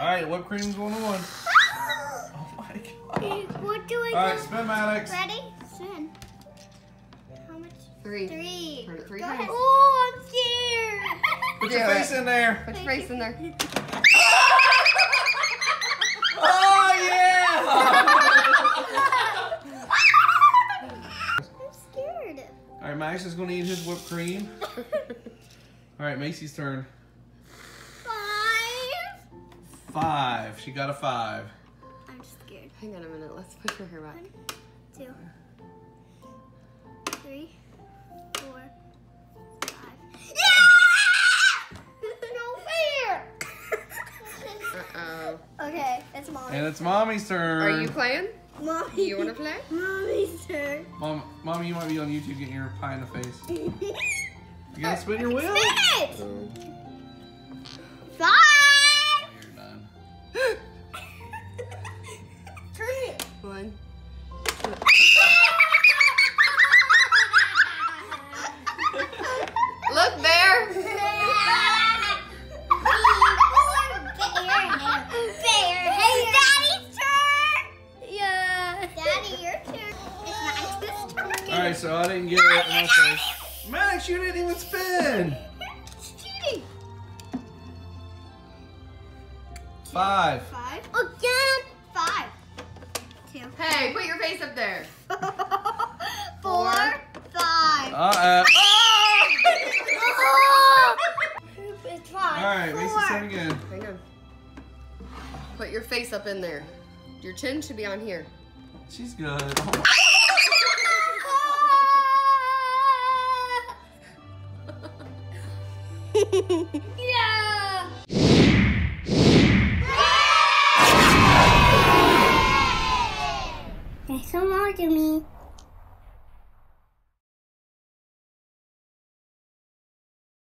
All right, whipped cream's going on. Oh my god. What do I All right, do? spin Maddox. Ready? Spin. How much? Three. Three. Three Go ahead. Oh, I'm scared. Put your face in there. Put your face in there. Max is gonna eat his whipped cream. All right, Macy's turn. Five. Five. She got a five. I'm just scared. Hang on a minute. Let's push her hair back. Two. Three. Four. Five. Yeah! no fair. Uh-oh. okay, it's mommy. And it's mommy's turn. Are you playing? Mommy. You want to play? Mommy's turn. Mom, mommy, you might be on YouTube getting your pie in the face. You gotta spin your wheel. Spin it. Turn. All right, so I didn't get it in my face. Max, you didn't even spin. It's cheating. Five. Five. Again. Five. Two. Hey, put your face up there. Four. Five. Uh oh. It's five. All right, Macy's Four. turn again. Hang on. Put your face up in there. Your chin should be on here. She's good. Oh, yeah. Thanks so much, me.